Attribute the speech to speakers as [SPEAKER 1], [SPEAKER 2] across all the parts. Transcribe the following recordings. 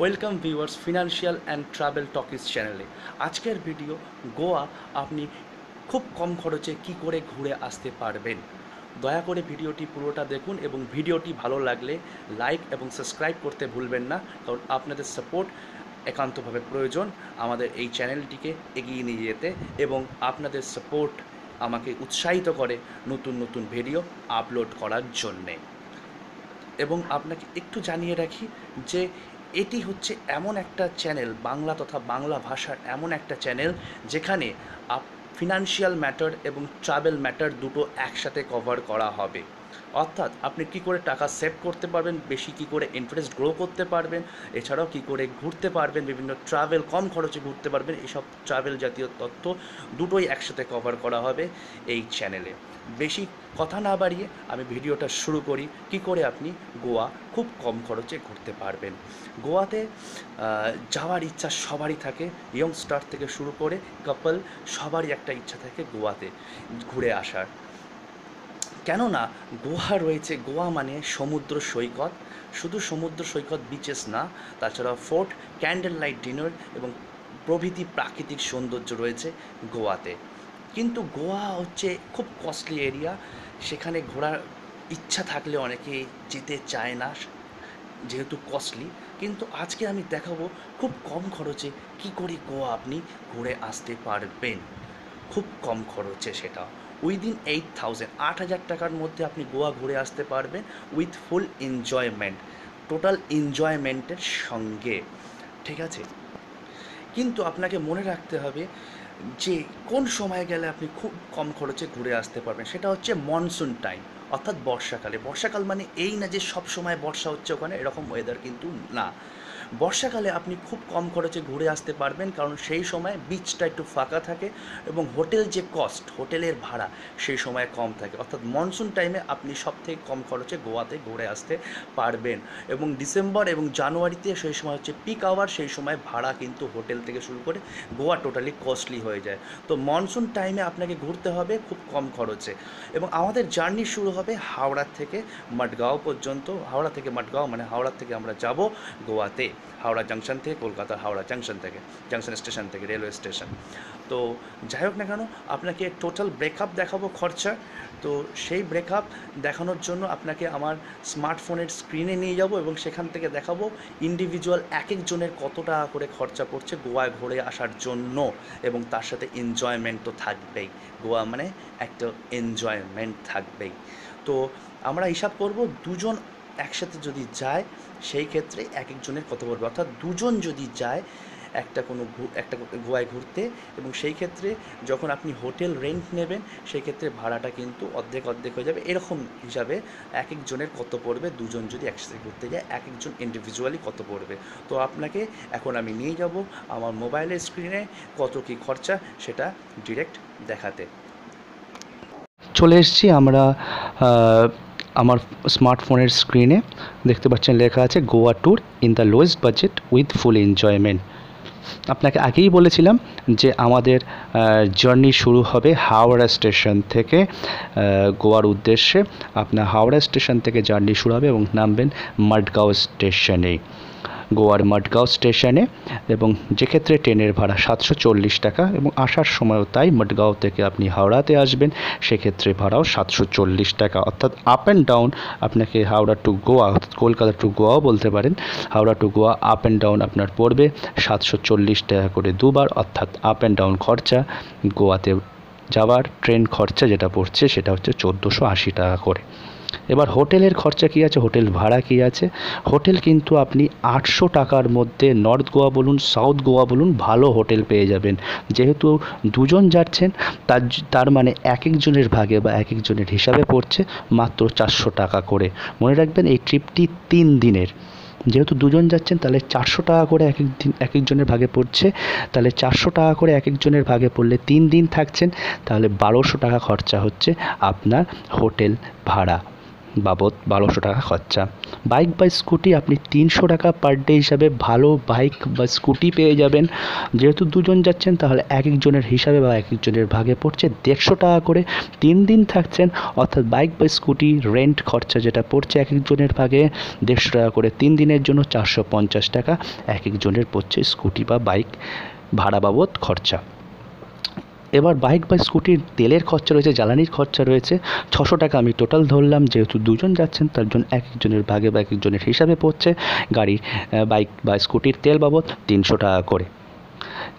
[SPEAKER 1] Welcome viewers financial and travel talkies চ্যানেলে আজকের video Goa আপনি খুব কম খরচে কি করে ঘুরে আসতে পারবেন? দয়া করে ভিডিওটি পুরোটা দেখুন এবং ভিডিওটি ভালো লাগলে লাইক এবং সাবস্ক্রাইব করতে ভুলবেন না, কারণ আপনাদের সাপোর্ট একান্তভাবে প্রয়োজন আমাদের এই চ্যানেলটিকে এগিয়ে নিয়ে যেতে এবং আপনাদের সাপোর্ট আমাকে উৎসাহিত করে নতুন নতুন ভিডিও আপলোড করার জন্যে। এবং আপনাকে একটু জানিয়ে রাখি যে এটি হচ্ছে এমন একটা চ্যানেল বাংলা তথা বাংলা ভাষার এমন একটা চ্যানেল যেখানে আপ ফিনান্সিয়াল ম্যাটার এবং ট্রাভেল ম্যাটার দুটো একসাথে কভার করা হবে। অর্থাৎ আপনি কি করে টাকা সেভ করতে পারবেন, বেশি কি করে ইন্টারেস্ট গ্রো করতে পারবেন, এছাড়াও কি করে ঘুরতে পারবেন, বিভিন্ন ট্রাভেল কম খরচে ঘুরতে পারবেন, এসব ট্রাভেল জাতীয় তথ্য দুটোই একসাথে কভার করা হবে এই চ্যানেলে বেশি কথা না বাড়িয়ে আমি ভিডিওটা শুরু করি, কি করে আপনি গোয়া খুব কম খরচে ঘুরতে পারবেন। গোয়াতে যাওয়ার ইচ্ছা সবারই থাকে ইয়ংস্টার থেকে শুরু করে কাপল সবারই একটা ইচ্ছা থাকে গোয়াতে ঘুরে আসার। কেননা গোয়া রয়েছে গোয়া মানে সমুদ্র সৈকত। শুধু সমুদ্র সৈকত বিচেস না, তাছাড়া ফোর্ট ক্যান্ডেল লাইট ডিনার এবং প্রভৃতি প্রাকৃতিক সৌন্দর্য রয়েছে গোয়াতে। কিন্তু গোয়া হচ্ছে খুব কস্টলি এরিয়া সেখানে ঘোরার ইচ্ছা থাকলে অনেকে যেতে চায় না, যেহেতু কস্টলি কিন্তু আজকে আমি দেখাবো খুব কম খরচে কি করে গোয়া আপনি ঘুরে আসতে পারবেন। খুব কম খরচে সেটা। উইদিন এইট থাউজেন্ড আট হাজার টাকার মধ্যে আপনি গোয়া ঘুরে আসতে পারবেন উইথ ফুল এনজয়মেন্ট টোটাল এনজয়মেন্টের সঙ্গে। ঠিক আছে? কিন্তু আপনাকে মনে রাখতে হবে যে, কোন সময় গেলে আপনি খুব কম খরচে ঘুরে আসতে পারবেন? সেটা হচ্ছে মনসুন টাইম অর্থাৎ বর্ষাকালে। বর্ষাকাল মানে এই না যে সব সময় বর্ষা হচ্ছে ওখানে, এরকম ওয়েদার কিন্তু না। বর্ষাকালে আপনি খুব কম খরচে ঘুরে আসতে পারবেন, কারণ সেই সময় বিচটা একটু ফাঁকা থাকে এবং হোটেল যে কস্ট হোটেলের ভাড়া সেই সময় কম থাকে। অর্থাৎ মনসুন টাইমে আপনি সব থেকে কম খরচে গোয়াতে ঘুরে আসতে পারবেন। এবং ডিসেম্বর এবং জানুয়ারিতে সেই সময় হচ্ছে পিক আওয়ার সেই সময় ভাড়া কিন্তু হোটেল থেকে শুরু করে গোয়া টোটালি কস্টলি হয়ে যায়। তো মনসুন টাইমে আপনাকে ঘুরতে হবে খুব কম খরচে। এবং আমাদের জার্নি শুরু হবে হাওড়া থেকে মাডগাঁও পর্যন্ত। হাওড়া থেকে মাডগাঁও মানে হাওড়া থেকে আমরা যাব গোয়াতে। হাওড়া জাংশন থেকে কলকাতার হাওড়া জাংশন থেকে জাংশন স্টেশন থেকে রেলওয়ে স্টেশন তো যাই হোক না কেন, আপনাকে টোটাল ব্রেকআপ দেখাবো খরচা। তো সেই ব্রেকআপ দেখানোর জন্য আপনাকে আমার স্মার্টফোনের স্ক্রিনে নিয়ে যাব এবং সেখান থেকে দেখাবো ইন্ডিভিজুয়াল এক একজনের কত টাকা করে খরচা পড়ছে গোয়ায় ঘুরে আসার জন্য। এবং তার সাথে এনজয়মেন্ট তো থাকবেই। গোয়া মানে একটা এনজয়মেন্ট থাকবেই। তো আমরা হিসাব করব দুজন একসাথে যদি যায়, সেই ক্ষেত্রে এক একজনের কত পড়বে। অর্থাৎ দুজন যদি যায় একটা কোনো একটা গোয়ায় ঘুরতে এবং সেই ক্ষেত্রে যখন আপনি হোটেল রেন্ট নেবেন, সেই ক্ষেত্রে ভাড়াটা কিন্তু অর্ধেক অর্ধেক হয়ে যাবে। এরকম হিসাবে এক একজনের কত পড়বে, দুজন যদি একসাথে ঘুরতে যায়, এক একজন ইন্ডিভিজুয়ালি কত পড়বে। তো আপনাকে এখন আমি নিয়ে যাব আমার মোবাইলের স্ক্রিনে কত কী খরচা সেটা ডিরেক্ট দেখাতে।
[SPEAKER 2] চলে এসেছি আমরা আমার স্মার্টফোনের স্ক্রিনে দেখতে পাচ্ছেন লেখা আছে, Goa tour in the lowest budget with full enjoyment আপনাকে আগেই বলেছিলাম যে আমাদের জার্নি শুরু হবে হাওড়া স্টেশন থেকে গোয়ার উদ্দেশ্যে। আপনার হাওড়া স্টেশন থেকে জার্নি শুরু হবে এবং নামবেন মাডগাঁও স্টেশনে গোয়ার মডগাঁও স্টেশনে এবং যেক্ষেত্রে ট্রেনের ভাড়া সাতশো চল্লিশ টাকা এবং আসার সময়ও তাই মডগাঁও থেকে আপনি হাওড়াতে আসবেন, সেক্ষেত্রে ভাড়াও সাতশো চল্লিশ টাকা। অর্থাৎ আপ অ্যান্ড ডাউন আপনাকে হাওড়া টু গোয়া কলকাতা টু গোয়াও বলতে পারেন। Howrah to Goa up and down আপনার পড়বে সাতশো চল্লিশ টাকা করে দুবার, অর্থাৎ আপ অ্যান্ড ডাউন খরচা। গোয়াতে যাওয়ার ট্রেন খরচা যেটা পড়ছে সেটা হচ্ছে চোদ্দোশো আশি টাকা করে। এবার হোটেলের খরচা কী আছে? হোটেল ভাড়া কী আছে? হোটেল কিন্তু আপনি আটশো টাকার মধ্যে নর্থ গোয়া বলুন, সাউথ গোয়া বলুন, ভালো হোটেল পেয়ে যাবেন। যেহেতু দুজন যাচ্ছেন, তার তার মানে এক একজনের ভাগে বা এক একজনের হিসাবে পড়ছে মাত্র চারশো টাকা করে। মনে রাখবেন এই ট্রিপটি তিন দিনের। যেহেতু দুজন যাচ্ছেন, তাহলে চারশো টাকা করে এক এক দিন, এক একজনের ভাগে পড়ছে। তাহলে চারশো টাকা করে এক একজনের ভাগে পড়লে তিন দিন থাকছেন, তাহলে বারোশো টাকা খরচা হচ্ছে আপনার হোটেল ভাড়া। বাবদ বারোশো টাকা খরচা। বাইক বা স্কুটি আপনি তিনশো টাকা পার ডে হিসাবে ভালো বাইক বা স্কুটি পেয়ে যাবেন। যেহেতু দুজন যাচ্ছেন, তাহলে এক একজনের হিসাবে বা এক একজনের ভাগে পড়ছে দেড়শো টাকা করে তিন দিন থাকছেন। অর্থাৎ বাইক বা স্কুটি রেন্ট খরচা যেটা পড়ছে এক একজনের ভাগে দেড়শো টাকা করে তিন দিনের জন্য চারশো পঞ্চাশ টাকা। এক একজনের পড়ছে স্কুটি বা বাইক ভাড়া বাবদ খরচা। এবার বাইক বা স্কুটির তেলের খরচা রয়েছে, জ্বালানির খরচা রয়েছে। ছশো টাকা আমি টোটাল ধরলাম, যেহেতু দুজন যাচ্ছেন, তার জন্য এক একজনের ভাগে বা এক একজনের হিসাবে পড়ছে। গাড়ি বাইক বা স্কুটির তেল বাবদ তিনশো টাকা করে।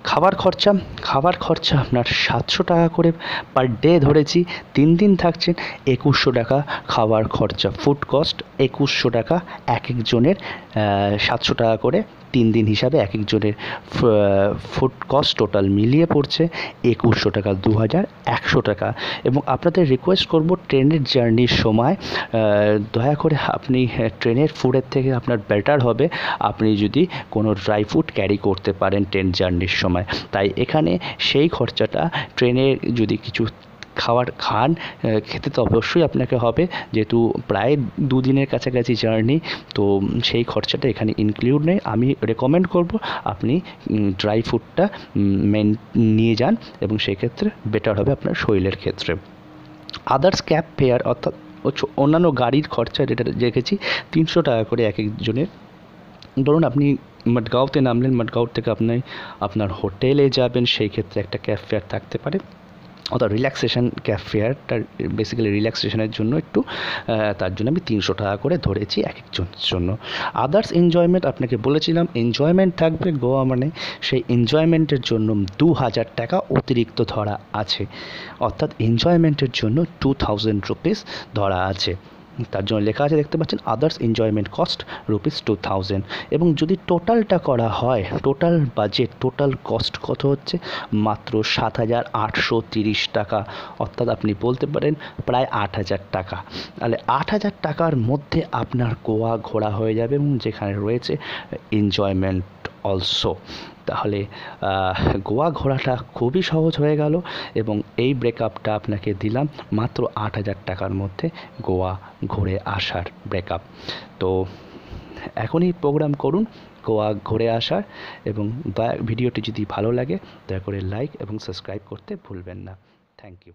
[SPEAKER 2] খাবার খরচা খাবার খরচা আপনার সাতশো টাকা করে পার ডে ধরেছি, তিন দিন থাকছেন একুশশো টাকা খাবার খরচা। ফুড কস্ট একুশশো টাকা এক একজনের সাতশো টাকা করে তিন দিন হিসাবে এক একজনের ফুড কস্ট টোটাল মিলিয়ে পড়ছে একুশশো টাকা দু হাজার একশো টাকা। এবং আপনাদের রিকোয়েস্ট করব ট্রেনের জার্নির সময় দয়া করে আপনি ট্রেনের ফুডের থেকে আপনার বেটার হবে। আপনি যদি কোনো ড্রাই ফ্রুট ক্যারি করতে পারেন ট্রেন জার্নির সময়। তাই এখানে সেই খরচাটা ট্রেনে যদি কিছু খাবার খান খেতে তো অবশ্যই আপনাকে হবে। যেহেতু প্রায় দুদিনের কাছাকাছি জার্নি, তো সেই খরচাটা এখানে ইনক্লুড নেই। আমি রেকমেন্ড করব আপনি ড্রাই ফ্রুটটা মেন নিয়ে যান এবং সেই ক্ষেত্রে বেটার হবে আপনার শরীরের ক্ষেত্রে। আদার্স ক্যাব ফেয়ার অর্থাৎ অন্যান্য গাড়ির খরচা যেটা দেখেছি, তিনশো টাকা করে এক একজনের। ধরুন আপনি মাডগাঁওতে নামলেন। মাডগাঁও থেকে আপনি আপনার হোটেলে যাবেন, সেই ক্ষেত্রে একটা ক্যাব ফেয়ার থাকতে পারে। অর্থাৎ রিল্যাক্সেশন ক্যাব ফেয়ারটা বেসিক্যালি রিল্যাক্সেশনের জন্য একটু তার জন্য আমি তিনশো টাকা করে ধরেছি এক একজনের জন্য। আদার্স এনজয়মেন্ট আপনাকে বলেছিলাম এনজয়মেন্ট থাকবে গোয়া মানে সেই এনজয়মেন্টের জন্য দু হাজার টাকা অতিরিক্ত ধরা আছে। অর্থাৎ এনজয়মেন্টের জন্য টু থাউজেন্ড রুপিস ধরা আছে। তার জন্য লেখা আছে, দেখতে পাচ্ছেন others enjoyment cost rupees two thousand এবং যদি টোটালটা করা হয় টোটাল বাজেট টোটাল কস্ট কত হচ্ছে? মাত্র সাত হাজার আটশো তিরিশ টাকা। অর্থাৎ আপনি বলতে পারেন প্রায় আট হাজার টাকা। তাহলে আট হাজার টাকার মধ্যে আপনার গোয়া ঘোরা হয়ে যাবে এবং যেখানে রয়েছে এনজয়মেন্ট অলসো তাহলে গোয়া ঘোরাটা খুবই সহজ হয়ে গেল এবং এই ব্রেকআপটা আপনাকে দিলাম মাত্র আট হাজার টাকার মধ্যে গোয়া ঘুরে আসার ব্রেকআপ। তো এখনই প্রোগ্রাম করুন গোয়া ঘুরে আসার এবং ভিডিওটি যদি ভালো লাগে, দয়া করে লাইক এবং সাবস্ক্রাইব করতে ভুলবেন না। Thank you.